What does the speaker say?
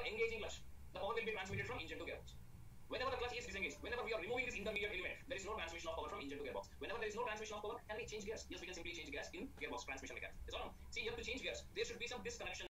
are engaging clutch, the power will be transmitted from engine to gearbox. Whenever the clutch is disengaged, whenever we are removing this intermediate element, there is no transmission of power from engine to gearbox. Whenever there is no transmission of power, can we change gears? Yes, we can simply change gears in gearbox transmission mechanism. It's all? See, you have to change gears. There should be some disconnection